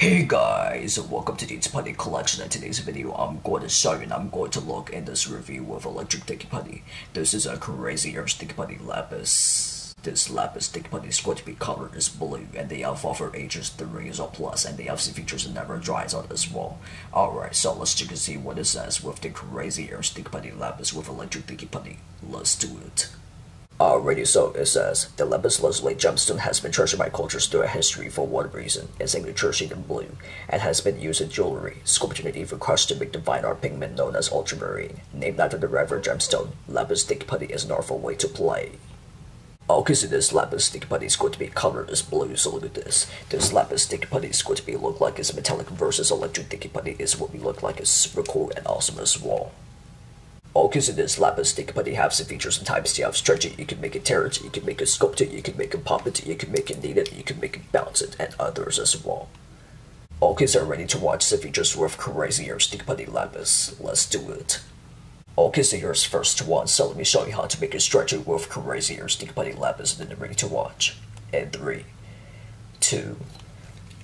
Hey guys, welcome to the Putty collection. In today's video, I'm going to show you and I'm going to look in this review with electric sticky putty. This is a crazy air sticky putty lapis. This lapis sticky putty is going to be colored as blue and the alpha for ages 3 years or plus and the FC features never dries out as well. Alright, so let's check and see what it says with the crazy air sticky putty lapis with electric sticky putty. Let's do it. Uh, Already so, it says, the lapis lazuli gemstone has been treasured by cultures throughout history for one reason, its signature shade in blue, and has been used in jewelry, sculpture, and even crushed to make the fine art pigment known as ultramarine. Named after the river gemstone, lapis sticky putty is an artful way to play. Okay, so this lapis sticky putty is going to be colored as blue, so look at this. This lapis sticky putty is going to be look like it's metallic versus electric sticky putty is what we look like it's super cool and awesome as well. Okay, so this lapis sticky putty has the features and types. You have stretch it, you can make it tear it, you can make it sculpt it, you can make it pop it, you can make it knead it, you can make it bounce it, and others as well. Okay, so ready to watch the features with crazy air sticky putty lapis. Let's do it. Okay, so here's first one, so let me show you how to make it stretch it with crazy air sticky putty lapis and then ready to watch. And three, two,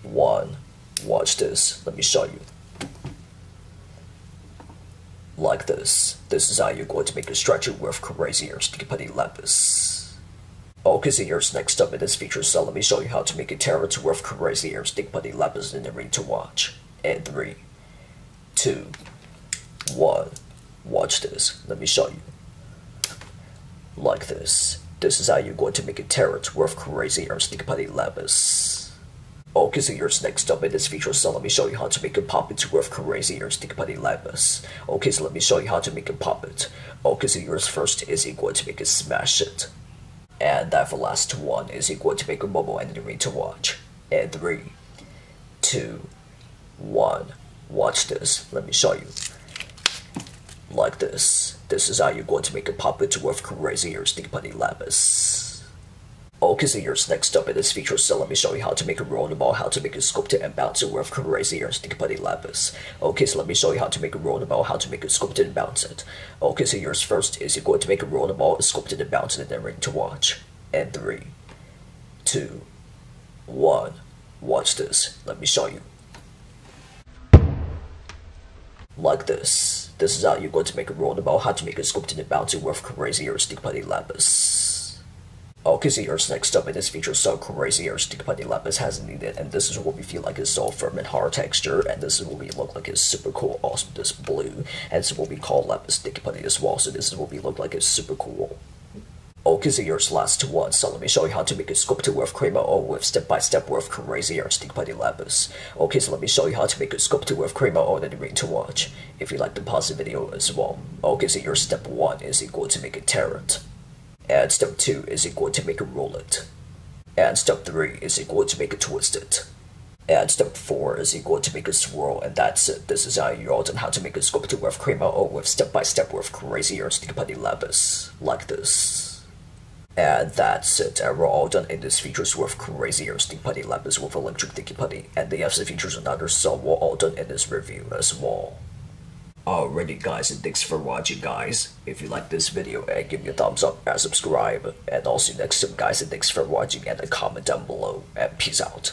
one, watch this. Let me show you like this. This is how you're going to make a structure with crazy ears to put lapis. Okay, so here's next up in this feature, so let me show you how to make a tarot with crazy ears to put lapis in the ring to watch. And three, two, one. Watch this. Let me show you. Like this. This is how you're going to make a tarot with crazy ears to put lapis. Okay, so here's next up in this feature, so let me show you how to make a puppet with crazy ears stick putty lapis. Okay, so let me show you how to make a puppet. Okay, so yours first is equal to make a smash it. And that for last one is equal to make a mobile enemy to watch. And three, two, one. Watch this. Let me show you. Like this. This is how you're going to make a puppet with crazy ears stick putty lapis. Okay, so here's next up in this feature, so let me show you how to make a ball, how to make a sculpted and bounce it with crazy and stick putty lapis. Okay, so let me show you how to make a ball, how to make it sculpted and bounce it. Okay, so yours first is you're going to make a rolling ball, sculpted and bounce it, and then ring to watch. And three, two, one. Watch this. Let me show you. Like this. This is how you're going to make a ball, how to make a sculpted and bounce it with crazy or stick putty lapis. Okay, so here's next up in this feature so crazy or stick putty lapis hasn't needed and this is what we feel like is so firm and hard texture and this is what we look like is super cool awesome this blue and this is what we call lapis sticky putty as well so this is what we look like is super cool Okay, so here's last one, so let me show you how to make a sculpted with Crema O with step-by-step -step with crazy or stick putty lapis. Okay, so let me show you how to make a sculpted with Crema O that you read to watch. If you like to pause the video as well. Okay, so your step 1 is equal to make a tarot. And step 2 is equal to make a roll it. And step 3 is equal to make a twist it. And step 4 is equal to make a swirl, and that's it. This is how you're all done how to make a sculpture with Crema or with step-by-step with crazy or sticky putty lapis, like this. And that's it, and we're all done in this features with crazy or sticky putty lapis with electric sticky putty, and the FC features another so we're all done in this review as well. Alrighty guys and thanks for watching guys. If you like this video eh, give me a thumbs up and subscribe. And also next time guys and thanks for watching and a comment down below and peace out.